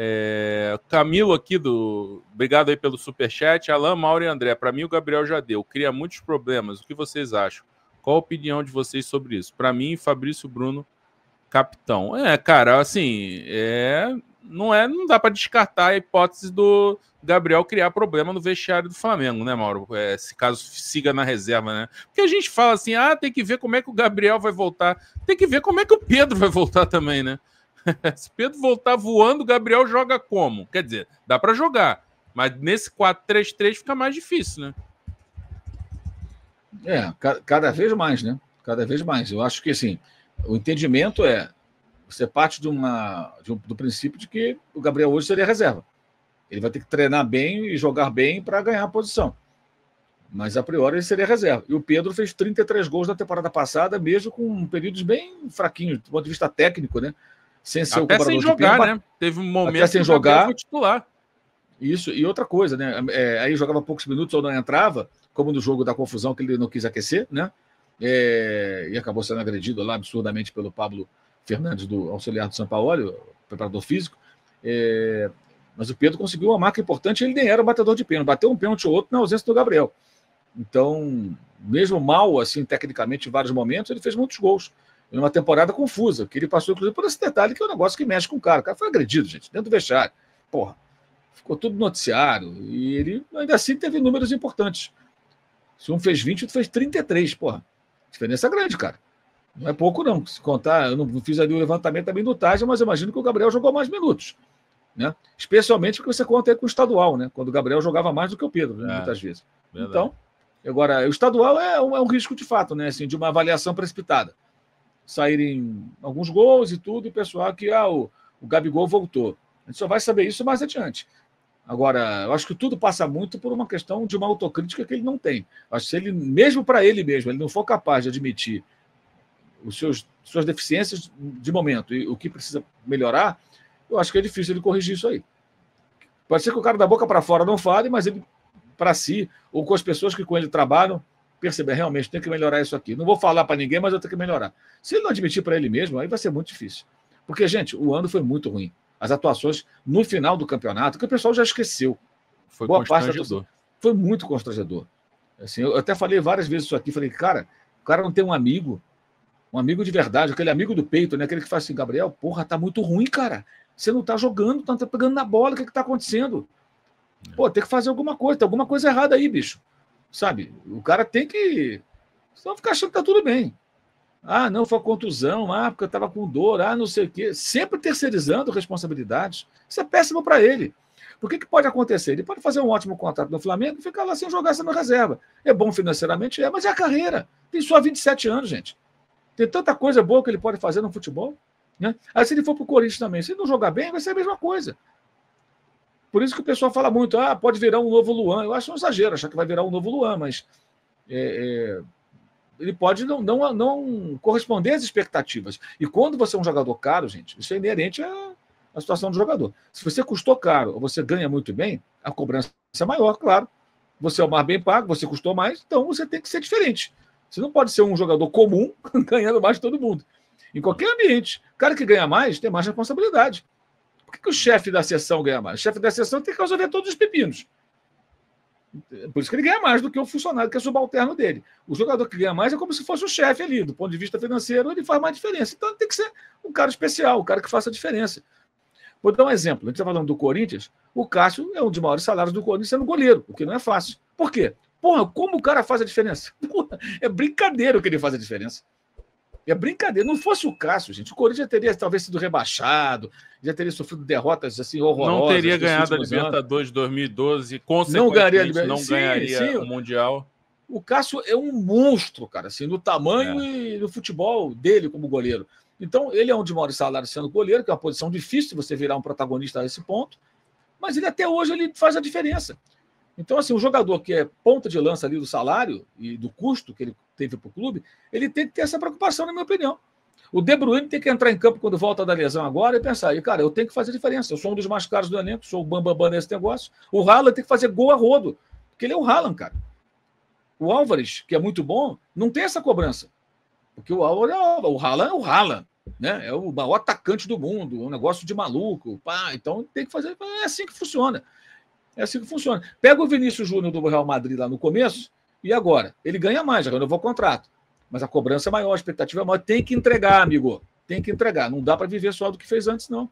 É, Camilo aqui do. Obrigado aí pelo superchat. Alain, Mauro e André. Para mim, o Gabriel já deu. Cria muitos problemas. O que vocês acham? Qual a opinião de vocês sobre isso? Para mim, Fabrício Bruno, capitão. É, cara, assim, é, não é, não dá para descartar a hipótese do Gabriel criar problema no vestiário do Flamengo, né, Mauro? É, se caso siga na reserva, né? Porque a gente fala assim, ah, tem que ver como é que o Gabriel vai voltar, tem que ver como é que o Pedro vai voltar também, né? se Pedro voltar voando, Gabriel joga como? Quer dizer, dá para jogar, mas nesse 4-3-3 fica mais difícil, né? É, cada vez mais, né? Cada vez mais. Eu acho que assim, o entendimento é você parte de uma, de um, do princípio de que o Gabriel hoje seria reserva. Ele vai ter que treinar bem e jogar bem para ganhar a posição. Mas a priori ele seria reserva. E o Pedro fez 33 gols na temporada passada, mesmo com períodos bem fraquinhos, do ponto de vista técnico, né? Sem ser Até o sem jogar, né? Teve um momento Até sem jogar. titular. Isso, e outra coisa, né? É, aí jogava poucos minutos ou não entrava, como no jogo da confusão que ele não quis aquecer, né? É, e acabou sendo agredido lá absurdamente pelo Pablo Fernandes, do auxiliar do São Paulo, preparador físico. É, mas o Pedro conseguiu uma marca importante ele nem era batedor de pênalti. Bateu um pênalti ou outro na ausência do Gabriel. Então, mesmo mal, assim, tecnicamente, em vários momentos, ele fez muitos gols. Numa temporada confusa, que ele passou, inclusive, por esse detalhe que é um negócio que mexe com o cara. O cara foi agredido, gente, dentro do vestiário. Porra, ficou tudo noticiário. E ele, ainda assim, teve números importantes. Se um fez 20, outro fez 33, porra. Diferença grande, cara. Não é pouco, não. Se contar, eu não fiz ali o levantamento também do Taja, mas imagino que o Gabriel jogou mais minutos. Né? Especialmente porque você conta aí com o estadual, né? Quando o Gabriel jogava mais do que o Pedro, né? é, muitas vezes. Verdade. Então, agora, o estadual é um, é um, risco de fato, né? Assim, de uma avaliação precipitada. Saírem alguns gols e tudo, e o pessoal que ah, o, o Gabigol voltou. A gente só vai saber isso mais adiante. Agora, eu acho que tudo passa muito por uma questão de uma autocrítica que ele não tem. Acho que ele, mesmo para ele mesmo, ele não for capaz de admitir os seus suas deficiências de momento e o que precisa melhorar, eu acho que é difícil ele corrigir isso aí. Pode ser que o cara da boca para fora não fale, mas ele, para si, ou com as pessoas que com ele trabalham, perceber realmente tem que melhorar isso aqui. Não vou falar para ninguém, mas eu tenho que melhorar. Se ele não admitir para ele mesmo, aí vai ser muito difícil. Porque, gente, o ano foi muito ruim as atuações no final do campeonato, que o pessoal já esqueceu. Foi Boa constrangedor. Parte foi muito constrangedor. Assim, eu até falei várias vezes isso aqui, falei, cara, o cara não tem um amigo, um amigo de verdade, aquele amigo do peito, né? Aquele que fala assim, Gabriel, porra, tá muito ruim, cara. Você não tá jogando, tá pegando na bola, o que que tá acontecendo? Pô, tem que fazer alguma coisa, tem alguma coisa errada aí, bicho. Sabe? O cara tem que. Senão ficar achando que tá tudo bem. Ah, não, foi contusão, ah, porque eu estava com dor, ah, não sei o quê. Sempre terceirizando responsabilidades. Isso é péssimo para ele. Por que, que pode acontecer? Ele pode fazer um ótimo contrato no Flamengo e ficar lá sem jogar sendo reserva. É bom financeiramente, é, mas é a carreira. Tem só 27 anos, gente. Tem tanta coisa boa que ele pode fazer no futebol. Né? Aí se ele for para o Corinthians também, se ele não jogar bem, vai ser a mesma coisa. Por isso que o pessoal fala muito, ah, pode virar um novo Luan. Eu acho um exagero achar que vai virar um novo Luan, mas é, é, ele pode não, não, não corresponder às expectativas. E quando você é um jogador caro, gente, isso é inerente à, à situação do jogador. Se você custou caro ou você ganha muito bem, a cobrança é maior, claro. Você é o mais bem pago, você custou mais, então você tem que ser diferente. Você não pode ser um jogador comum ganhando mais de todo mundo. Em qualquer ambiente. O cara que ganha mais tem mais responsabilidade. Por que, que o chefe da sessão ganha mais? O chefe da sessão tem que resolver todos os pepinos. Por isso que ele ganha mais do que o funcionário que é subalterno dele. O jogador que ganha mais é como se fosse o chefe ali, do ponto de vista financeiro, ele faz mais diferença. Então tem que ser um cara especial, um cara que faça a diferença. Vou dar um exemplo. A gente está falando do Corinthians, o Cássio é um dos maiores salários do Corinthians sendo goleiro, o que não é fácil. Por quê? Porra, como o cara faz a diferença? Porra, é brincadeira o que ele faz a diferença. É brincadeira. Não fosse o Cássio, gente, o Corinthians já teria talvez sido rebaixado, já teria sofrido derrotas assim horrorosas. Não teria ganhado a Libertadores de 2012, consequentemente não ganharia, não sim, ganharia sim. o Mundial. O Cássio é um monstro, cara, assim, no tamanho é. e no futebol dele como goleiro. Então, ele é um de maiores salários sendo goleiro, que é uma posição difícil você virar um protagonista a esse ponto, mas ele até hoje ele faz a diferença. Então, assim, o jogador que é ponta de lança ali do salário e do custo que ele teve para o clube, ele tem que ter essa preocupação, na minha opinião. O De Bruyne tem que entrar em campo quando volta da lesão agora e pensar, e, cara, eu tenho que fazer diferença. Eu sou um dos mais caros do elenco, sou o bambambam bam, bam nesse negócio. O Haaland tem que fazer gol a rodo, porque ele é o Haaland, cara. O Álvares, que é muito bom, não tem essa cobrança. Porque o Álvares, é o Haaland é o Haaland. né? É o maior atacante do mundo, um negócio de maluco. Pá, então tem que fazer. É assim que funciona. É assim que funciona. Pega o Vinícius Júnior do Real Madrid lá no começo, e agora? Ele ganha mais, já renovou o contrato. Mas a cobrança é maior, a expectativa é maior. Tem que entregar, amigo. Tem que entregar. Não dá para viver só do que fez antes, não.